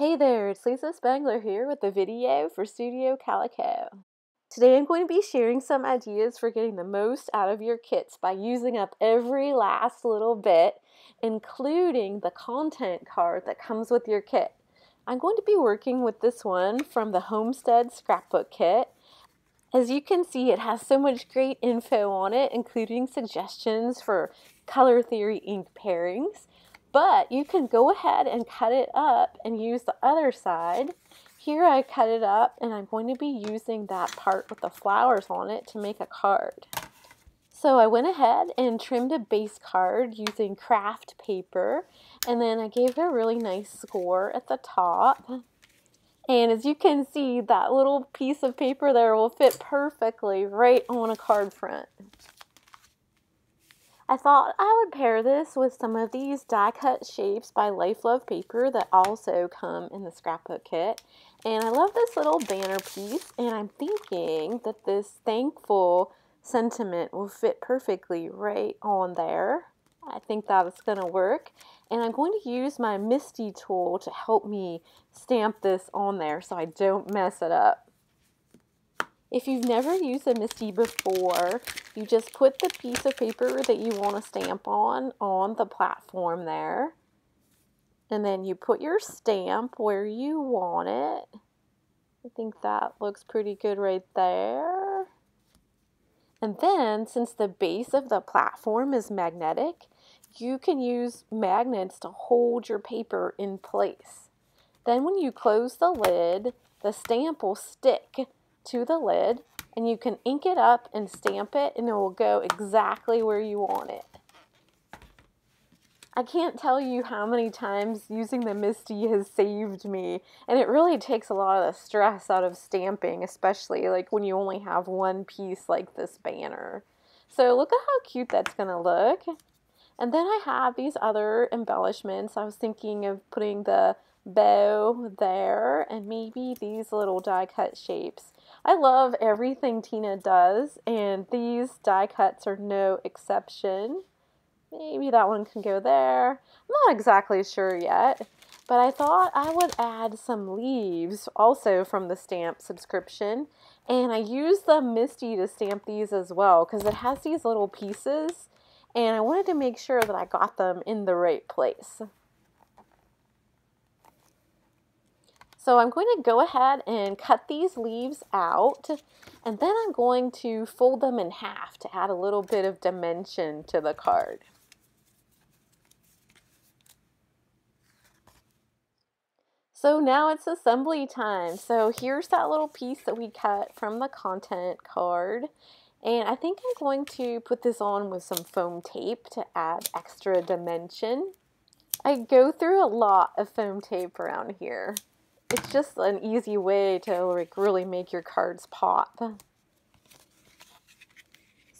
Hey there, it's Lisa Spangler here with a video for Studio Calico. Today I'm going to be sharing some ideas for getting the most out of your kits by using up every last little bit, including the content card that comes with your kit. I'm going to be working with this one from the Homestead Scrapbook Kit. As you can see, it has so much great info on it, including suggestions for color theory ink pairings. But you can go ahead and cut it up and use the other side. Here I cut it up and I'm going to be using that part with the flowers on it to make a card. So I went ahead and trimmed a base card using craft paper and then I gave it a really nice score at the top. And as you can see, that little piece of paper there will fit perfectly right on a card front. I thought I would pair this with some of these die cut shapes by Life Love Paper that also come in the scrapbook kit. And I love this little banner piece and I'm thinking that this thankful sentiment will fit perfectly right on there. I think that is going to work. And I'm going to use my MISTI tool to help me stamp this on there so I don't mess it up. If you've never used a MISTI before, you just put the piece of paper that you want to stamp on on the platform there. And then you put your stamp where you want it. I think that looks pretty good right there. And then, since the base of the platform is magnetic, you can use magnets to hold your paper in place. Then when you close the lid, the stamp will stick to the lid and you can ink it up and stamp it and it will go exactly where you want it. I can't tell you how many times using the MISTI has saved me and it really takes a lot of the stress out of stamping especially like when you only have one piece like this banner. So look at how cute that's going to look. And then I have these other embellishments. I was thinking of putting the bow there and maybe these little die cut shapes. I love everything Tina does and these die cuts are no exception. Maybe that one can go there. I'm not exactly sure yet, but I thought I would add some leaves also from the stamp subscription. And I used the MISTI to stamp these as well because it has these little pieces and I wanted to make sure that I got them in the right place. So I'm going to go ahead and cut these leaves out and then I'm going to fold them in half to add a little bit of dimension to the card. So now it's assembly time. So here's that little piece that we cut from the content card. And I think I'm going to put this on with some foam tape to add extra dimension. I go through a lot of foam tape around here it's just an easy way to like really make your cards pop.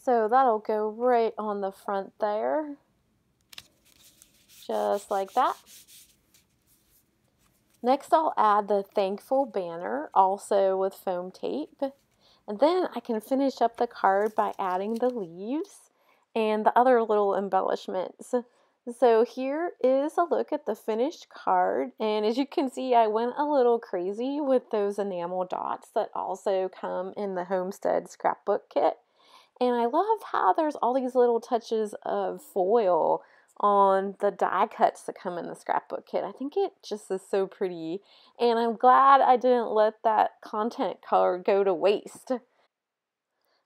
So that'll go right on the front there. Just like that. Next I'll add the thankful banner also with foam tape. And then I can finish up the card by adding the leaves and the other little embellishments. So here is a look at the finished card and as you can see I went a little crazy with those enamel dots that also come in the Homestead scrapbook kit and I love how there's all these little touches of foil on the die cuts that come in the scrapbook kit. I think it just is so pretty and I'm glad I didn't let that content card go to waste.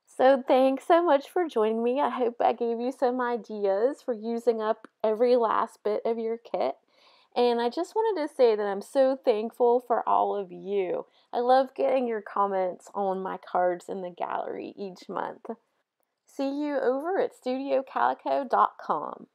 So thanks so much for joining me. I hope I gave you some ideas for using up every last bit of your kit. And I just wanted to say that I'm so thankful for all of you. I love getting your comments on my cards in the gallery each month. See you over at studiocalico.com.